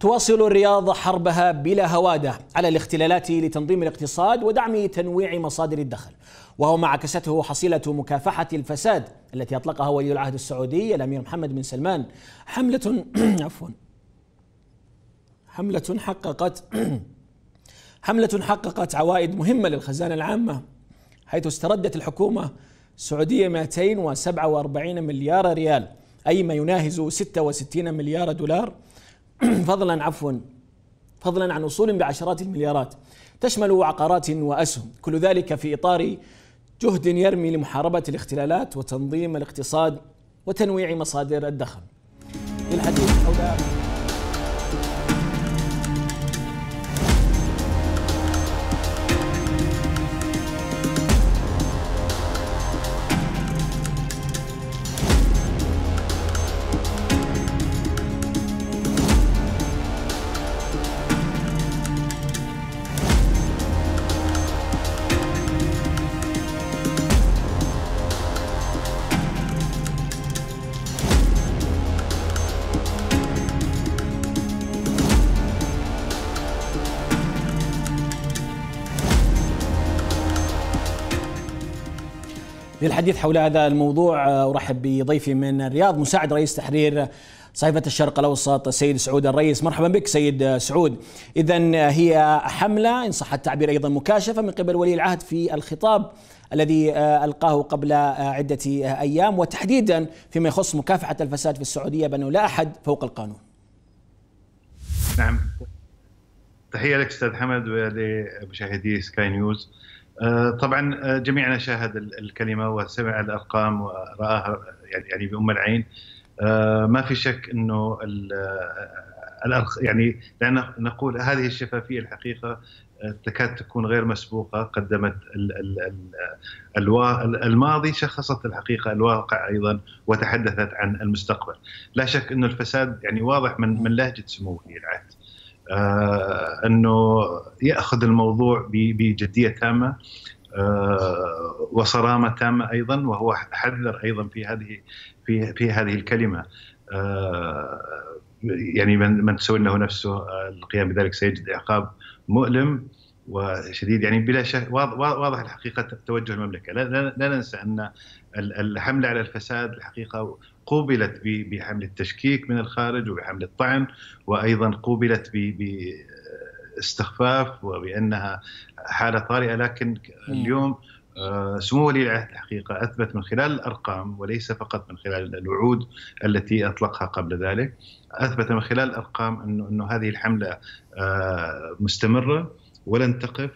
تواصل الرياض حربها بلا هوادة على الاختلالات لتنظيم الاقتصاد ودعم تنويع مصادر الدخل. وهو ما عكسته حصيلة مكافحة الفساد التي أطلقها ولي العهد السعودي الأمير محمد بن سلمان. حملة عفوا. حملة حققت حملة حققت عوائد مهمة للخزانة العامة حيث استردت الحكومة السعودية 247 مليار ريال أي ما يناهز 66 مليار دولار فضلا عفوا فضلا عن أصول بعشرات المليارات تشمل عقارات وأسهم. كل ذلك في إطار جهد يرمي لمحاربة الاختلالات وتنظيم الاقتصاد وتنويع مصادر الدخل. للحديث حول للحديث حول هذا الموضوع أرحب بضيفي من الرياض مساعد رئيس تحرير صحيفة الشرق الأوسط السيد سعود الرئيس. مرحبا بك سيد سعود. إذا هي حملة إن صح التعبير أيضا مكاشفة من قبل ولي العهد في الخطاب الذي ألقاه قبل عدة أيام وتحديدا فيما يخص مكافحة الفساد في السعودية بأنه لا أحد فوق القانون. نعم. تحية لك أستاذ حمد ولمشاهدي سكاي نيوز. طبعا جميعنا شاهد الكلمة وسمع الأرقام ورآها يعني بأم العين. ما في شك إنه يعني لأن نقول هذه الشفافية الحقيقة تكاد تكون غير مسبوقة. قدمت الماضي شخصت الحقيقة الواقع أيضا وتحدثت عن المستقبل. لا شك إنه الفساد يعني واضح من من لهجة سمو ولي العهد. آه إنه يأخذ الموضوع بجدية تامة آه وصرامة تامة أيضا وهو حذر أيضا في هذه في في هذه الكلمة. آه يعني من من تسوي له نفسه القيام بذلك سيجد عقاب مؤلم وشديد. يعني بلا شك واضح الحقيقة توجه المملكة. لا, لا, لا ننسى أن الحملة على الفساد الحقيقة قوبلت بحمل التشكيك من الخارج وبحمل الطعن وأيضا قوبلت باستخفاف وبأنها حالة طارئة لكن اليوم سمو ولي العهد الحقيقة أثبت من خلال الأرقام وليس فقط من خلال الوعود التي أطلقها قبل ذلك. أثبت من خلال الأرقام انه انه هذه الحملة مستمرة ولن تقف.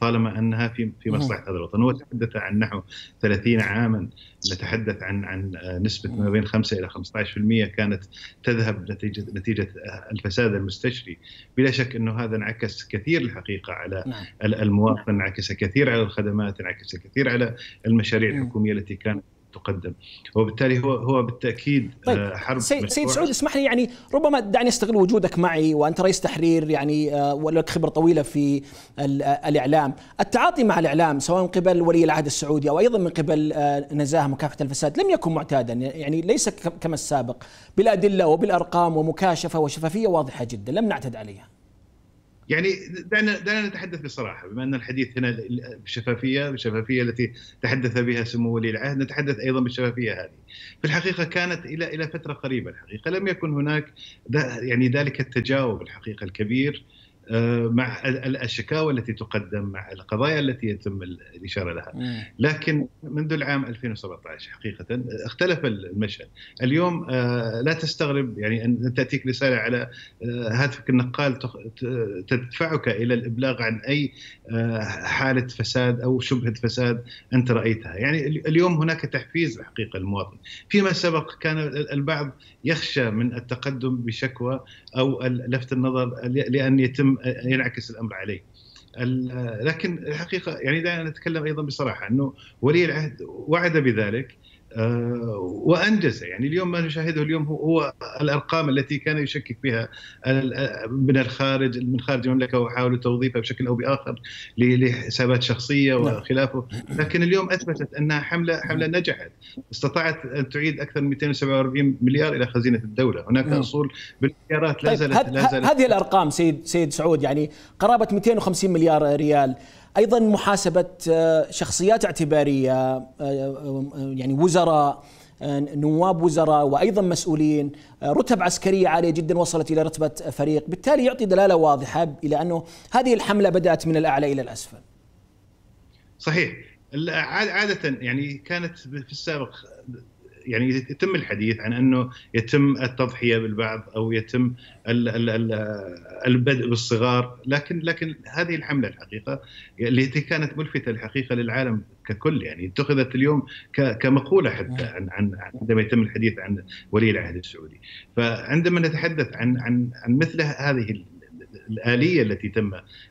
طالما أنها في في مصلحة هذا الوطن، هو تحدث عن نحو 30 عاما نتحدث عن عن نسبة ما بين 5 إلى 15% كانت تذهب نتيجه نتيجة الفساد المستشري، بلا شك أنه هذا انعكس كثير الحقيقة على نعم. المواطن، انعكس كثير على الخدمات، انعكس كثير على المشاريع الحكومية التي كانت تقدم. وبالتالي هو هو بالتأكيد طيب حرب سيد, سيد سعود اسمح لي يعني ربما دعني أستغل وجودك معي وأنت رئيس تحرير يعني ولك خبرة طويلة في الإعلام، التعاطي مع الإعلام سواء من قبل ولي العهد السعودي أو أيضا من قبل نزاهة مكافحة الفساد لم يكن معتادا. يعني ليس كما السابق. بالأدلة وبالأرقام ومكاشفة وشفافية واضحة جدا لم نعتد عليها. يعني دعنا دعنا نتحدث بصراحة بما أن الحديث هنا بشفافيه بالشفافية التي تحدث بها سمو ولي العهد نتحدث أيضا بالشفافية هذه. في الحقيقة كانت إلى إلى فترة قريبة الحقيقة لم يكن هناك يعني ذلك التجاوب الحقيقة الكبير مع الشكاوى التي تقدم مع القضايا التي يتم الإشارة لها. لكن منذ العام 2017 حقيقة اختلف المشهد. اليوم لا تستغرب يعني أن تأتيك رسالة على هاتفك النقال تدفعك إلى الإبلاغ عن أي حالة فساد أو شبهة فساد أنت رأيتها. يعني اليوم هناك تحفيز الحقيقة للمواطن فيما سبق كان البعض يخشى من التقدم بشكوى أو لفت النظر لأن يتم ينعكس الأمر عليه. لكن الحقيقة يعني دعنا نتكلم أيضا بصراحة أنه ولي العهد وعد بذلك وانجز يعني اليوم ما نشاهده اليوم هو الأرقام التي كان يشكك بها من الخارج من خارج المملكة وحاولوا توظيفها بشكل أو بآخر لحسابات شخصية نعم. وخلافه. لكن اليوم أثبتت أنها حمله حملة نجحت. استطاعت أن تعيد أكثر من 247 مليار إلى خزينة الدولة. هناك نعم. أصول بالمليارات لا زالت لا زالت هذه الأرقام سيد سيد سعود يعني قرابة 250 مليار ريال. أيضا محاسبة آه، شخصيات اعتبارية آه، آه، يعني وزراء نواب وزراء وأيضا مسؤولين رتب عسكرية عالية جدا وصلت إلى رتبة فريق بالتالي يعطي دلالة واضحة إلى أنه هذه الحملة بدأت من الأعلى إلى الأسفل. صحيح. عادة يعني كانت في السابق يعني يتم الحديث عن أنه يتم التضحية بالبعض أو يتم البدء بالصغار لكن لكن هذه الحملة الحقيقة التي كانت ملفتة الحقيقة للعالم ككل يعني اتخذت اليوم كمقولة حتى عن عن عندما يتم الحديث عن ولي العهد السعودي. فعندما نتحدث عن عن عن مثل هذه الآلية التي تم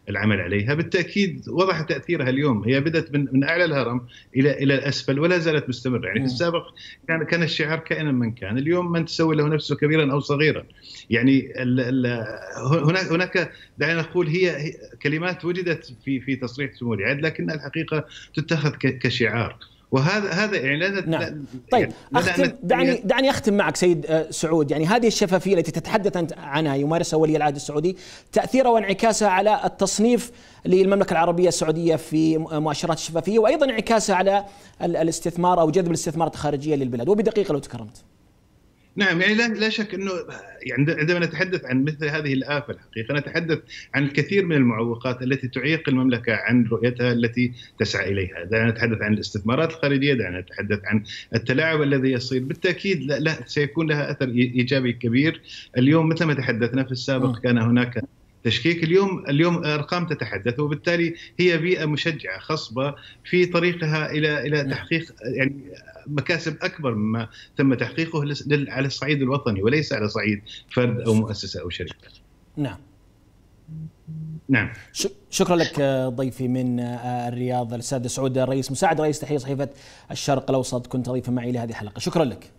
العمل عليها. بالتأكيد وضح تأثيرها اليوم. هي بدأت من من أعلى الهرم إلى إلى الأسفل ولا زالت مستمرة. يعني في السابق كان كان الشعار كائنا من كان. اليوم من تسوي له نفسه كبيرا أو صغيرا. يعني ال ال هناك هناك دعنا نقول هي كلمات وجدت في في تصريح سمو العهد لكنها الحقيقة تتخذ كشعار. وهذا هذا يعني لا نعم. طيب يعني أختم دعني دعني أختم معك سيد آه، سعود يعني هذه الشفافية التي تتحدث أنت عنها يمارسها ولي العهد السعودي تأثيرها وانعكاسها على التصنيف للمملكة العربية السعودية في مؤشرات الشفافية وأيضا انعكاسها على الاستثمار أو جذب الاستثمارات الخارجية للبلاد وبدقيقة لو تكرمت. نعم يعني لا شك إنه يعني عندما نتحدث عن مثل هذه الآفة الحقيقة نتحدث عن الكثير من المعوقات التي تعيق المملكة عن رؤيتها التي تسعى إليها، دعنا نتحدث عن الاستثمارات الخارجية، دعنا نتحدث عن التلاعب الذي يصير، بالتأكيد لا, لا سيكون لها أثر إيجابي كبير، اليوم مثل ما تحدثنا في السابق كان هناك تشكيك اليوم اليوم أرقام تتحدث وبالتالي هي بيئة مشجعة خصبة في طريقها إلى إلى نعم. تحقيق يعني مكاسب أكبر مما تم تحقيقه على الصعيد الوطني وليس على صعيد فرد أو مؤسسة أو شركة. نعم. نعم شكرا لك ضيفي من الرياض الأستاذ سعود الرئيس مساعد رئيس تحرير صحيفة الشرق الأوسط كنت ضيفا معي لهذه الحلقة شكرا لك